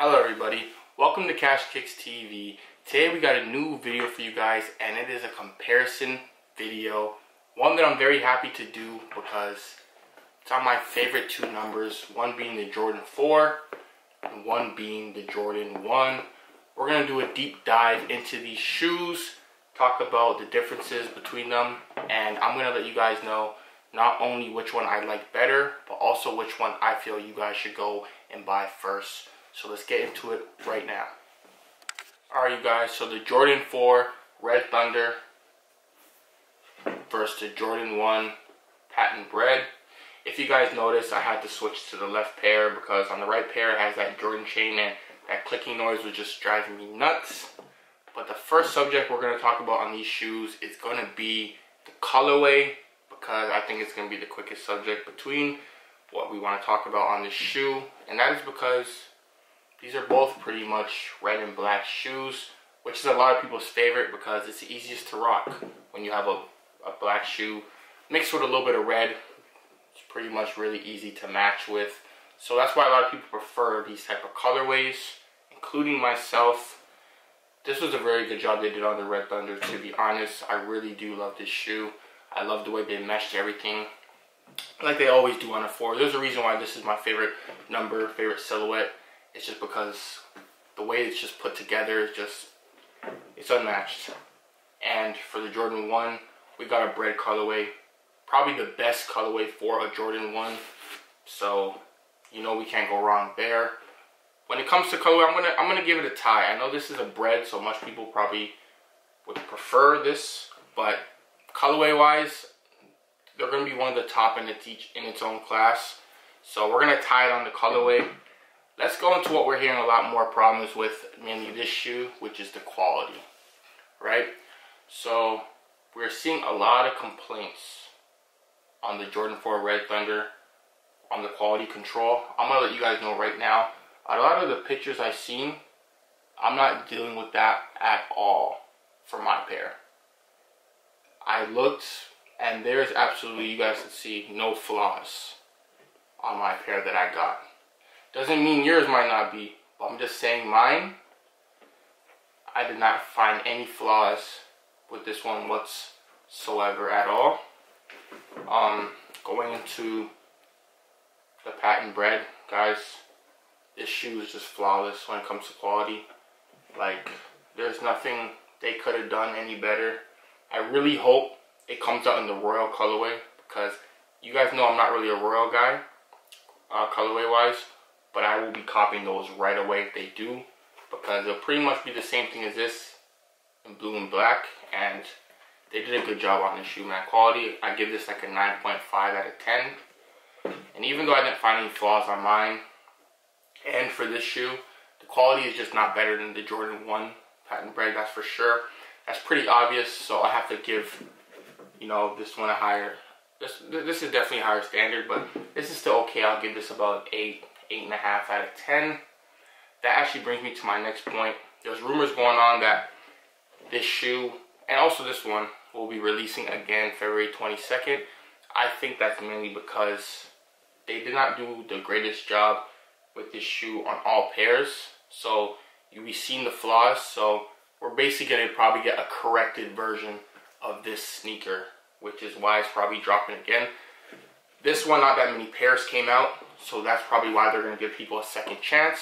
Hello everybody, welcome to Cash KickzTV. Today we got a new video for you guys and it is a comparison video. One that I'm very happy to do because it's on my favorite two numbers, one being the Jordan 4 and one being the Jordan 1. We're going to do a deep dive into these shoes, talk about the differences between them, and I'm going to let you guys know not only which one I like better, but also which one I feel you guys should go and buy first. So let's get into it right now. Alright you guys, so the Jordan 4 Red Thunder versus the Jordan 1 Patent Bred. If you guys notice, I had to switch to the left pair because on the right pair it has that Jordan chain and that clicking noise was just driving me nuts. But the first subject we're going to talk about on these shoes is going to be the colorway because I think it's going to be the quickest subject between what we want to talk about on this shoe. And that is because these are both pretty much red and black shoes, which is a lot of people's favorite because it's the easiest to rock when you have a, a black shoe mixed with a little bit of red. It's pretty much really easy to match with. So that's why a lot of people prefer these type of colorways, including myself. This was a very good job they did on the Red Thunder, to be honest. I really do love this shoe. I love the way they meshed everything like they always do on a 4. There's a reason why this is my favorite number, favorite silhouette. It's just because the way it's just put together is just, it's unmatched. And for the Jordan 1, we got a Bred colorway. Probably the best colorway for a Jordan 1. So, you know we can't go wrong there. When it comes to colorway, I'm gonna I'm gonna give it a tie. I know this is a Bred, so much people probably would prefer this, but colorway wise, they're gonna be one of the top in its each in its own class. So we're gonna tie it on the colorway. Let's go into what we're hearing a lot more problems with, mainly this shoe, which is the quality, right? So we're seeing a lot of complaints on the Jordan 4 Red Thunder on the quality control. I'm gonna let you guys know right now, a lot of the pictures I've seen, I'm not dealing with that at all for my pair. I looked and there's absolutely, you guys can see, no flaws on my pair that I got. Doesn't mean yours might not be, but I'm just saying mine, I did not find any flaws with this one whatsoever at all. Um, going into the patent Bred, guys, this shoe is just flawless when it comes to quality. Like, there's nothing they could have done any better. I really hope it comes out in the royal colorway because you guys know I'm not really a royal guy, uh, colorway wise but I will be copying those right away if they do because it'll pretty much be the same thing as this in blue and black and they did a good job on the shoe man. Quality I give this like a 9.5 out of 10 and even though I didn't find any flaws on mine and for this shoe the quality is just not better than the Jordan 1 patent Bred that's for sure. That's pretty obvious so I have to give you know this one a higher this this is definitely a higher standard but this is still okay. I'll give this about 8 eight and a half out of 10. That actually brings me to my next point. There's rumors going on that this shoe and also this one will be releasing again February 22nd. I think that's mainly because they did not do the greatest job with this shoe on all pairs. So you'll be seeing the flaws. So we're basically going to probably get a corrected version of this sneaker, which is why it's probably dropping again. This one, not that many pairs came out. So that's probably why they're going to give people a second chance.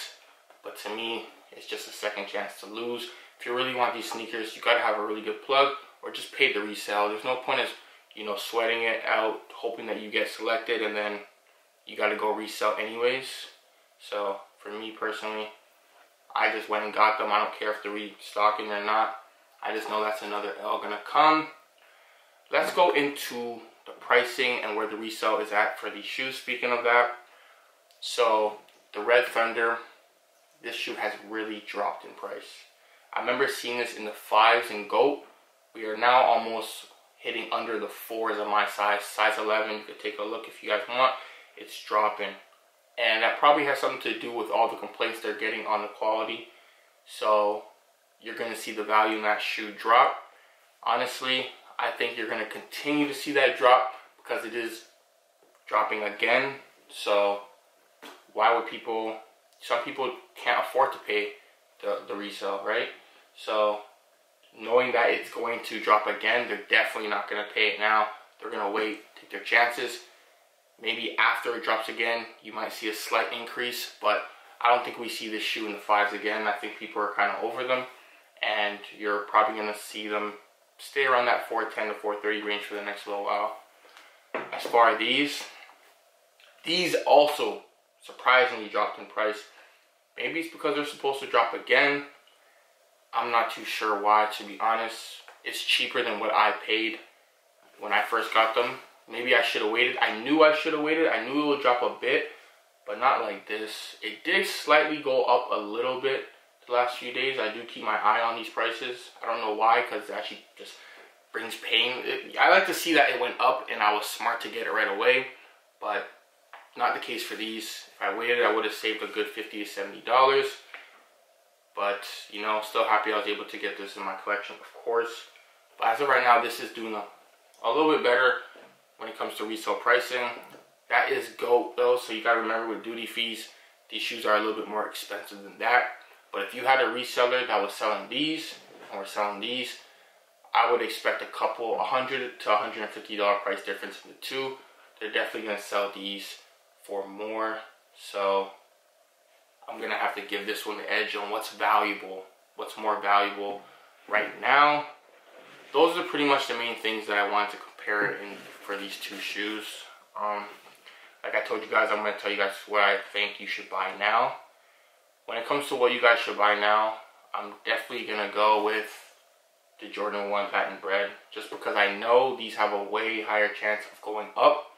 But to me, it's just a second chance to lose. If you really want these sneakers, you got to have a really good plug or just pay the resale. There's no point of, you know, sweating it out, hoping that you get selected and then you got to go resell anyways. So for me personally, I just went and got them. I don't care if they're restocking or not. I just know that's another L gonna come. Let's go into the pricing and where the resale is at for these shoes. Speaking of that, so the Red Thunder, this shoe has really dropped in price. I remember seeing this in the fives and GOAT. We are now almost hitting under the fours of my size, size 11. You could take a look if you guys want. It's dropping. And that probably has something to do with all the complaints they're getting on the quality. So you're going to see the value in that shoe drop. Honestly, I think you're going to continue to see that drop because it is dropping again. So why would people some people can't afford to pay the, the resale, right? So knowing that it's going to drop again, they're definitely not going to pay it now. They're going to wait, take their chances. Maybe after it drops again, you might see a slight increase, but I don't think we see this shoe in the fives again. I think people are kind of over them, and you're probably going to see them stay around that 410 to 430 range for the next little while. As far as these, these also surprisingly dropped in price. Maybe it's because they're supposed to drop again. I'm not too sure why, to be honest. It's cheaper than what I paid when I first got them. Maybe I should have waited. I knew I should have waited. I knew it would drop a bit, but not like this. It did slightly go up a little bit the last few days. I do keep my eye on these prices. I don't know why, because it actually just brings pain. It, I like to see that it went up and I was smart to get it right away, but not the case for these. If I waited, I would have saved a good 50 to $70. But, you know, still happy I was able to get this in my collection, of course. But as of right now, this is doing a, a little bit better when it comes to resale pricing. That is GOAT though, so you gotta remember with duty fees, these shoes are a little bit more expensive than that. But if you had a reseller that was selling these, or selling these, I would expect a couple, 100 to $150 price difference in the two. They're definitely gonna sell these for more. So I'm gonna have to give this one the edge on what's valuable, what's more valuable right now. Those are pretty much the main things that I wanted to compare in for these two shoes. Um, like I told you guys, I'm gonna tell you guys what I think you should buy now. When it comes to what you guys should buy now, I'm definitely gonna go with the Jordan 1 patent Bred. just because I know these have a way higher chance of going up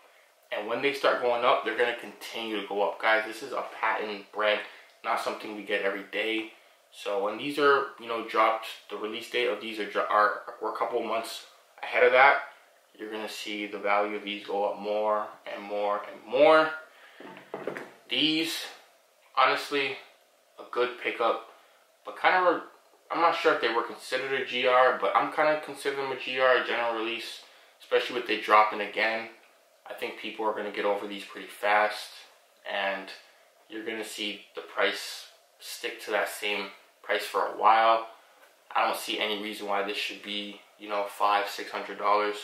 and when they start going up, they're going to continue to go up. Guys, this is a patent Bred, not something we get every day. So when these are, you know, dropped, the release date of these are, are we're a couple months ahead of that. You're going to see the value of these go up more and more and more. These, honestly, a good pickup, but kind of, a, I'm not sure if they were considered a GR, but I'm kind of considering them a GR, a general release, especially with they dropping again. I think people are going to get over these pretty fast and you're going to see the price stick to that same price for a while. I don't see any reason why this should be, you know, five, six hundred dollars.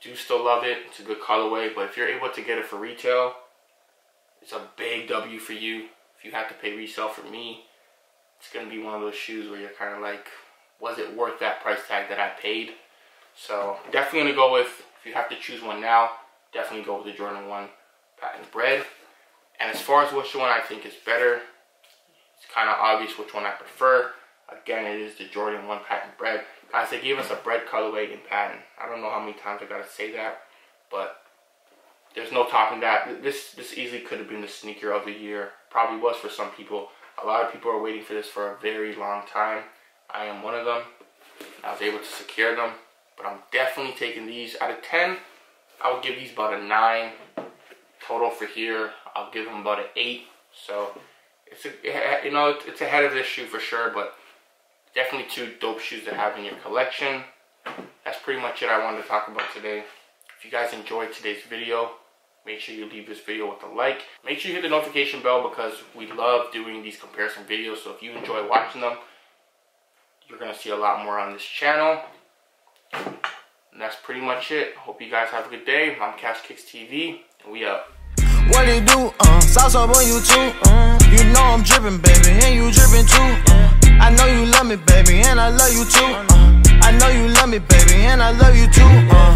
Do still love it. It's a good colorway, but if you're able to get it for retail, it's a big W for you. If you have to pay resale for me, it's gonna be one of those shoes where you're kind of like, was it worth that price tag that I paid? So definitely gonna go with if you have to choose one now, definitely go with the Jordan 1 patent Bred. And as far as which one I think is better, it's kind of obvious which one I prefer. Again, it is the Jordan 1 patent Bred. Guys, they gave us a Bred colorway in patent. I don't know how many times I gotta say that, but there's no topping that. This this easily could have been the sneaker of the year. Probably was for some people. A lot of people are waiting for this for a very long time. I am one of them. I was able to secure them. But I'm definitely taking these out of 10. I would give these about a 9 total for here. I'll give them about an 8. So it's a, you know it's ahead of this shoe for sure, but definitely two dope shoes to have in your collection. That's pretty much it I wanted to talk about today. If you guys enjoyed today's video, make sure you leave this video with a like. Make sure you hit the notification bell because we love doing these comparison videos. So if you enjoy watching them, you're going to see a lot more on this channel. And that's pretty much it. Hope you guys have a good day. I'm Cash KickzTV, and we up. What it do? Uh, sauce up on you too. Uh, you know I'm dripping, baby, and you dripping too. Uh, I know you love me, baby, and I love you too. Uh, I know you love me, baby, and I love you too.